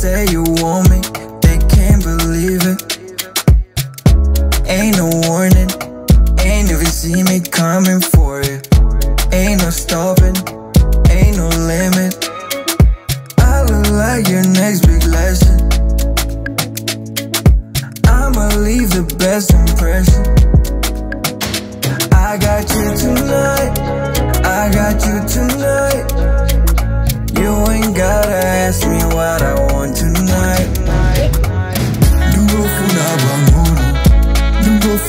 say you want me, they can't believe it. Ain't no warning, ain't even see me coming for it Ain't no stopping, ain't no limit. I look like your next big lesson. I'ma leave the best impression. I got you tonight.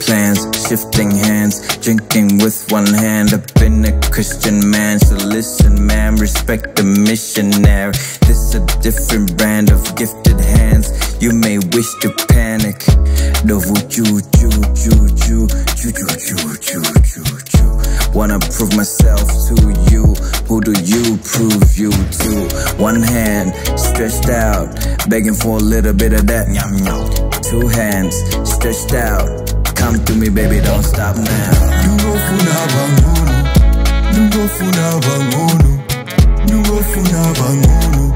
plans, shifting hands, drinking with one hand. I've been a Christian man, so listen, man, respect the missionary. This a different brand of gifted hands. You may wish to panic. Dovu. Wanna prove myself to you. Who do you prove you to? One hand stretched out, begging for a little bit of that. Two hands stretched out. Come to me baby don't stop now. Nungofuna bangulu Nungofuna bangulu Nungofuna bangulu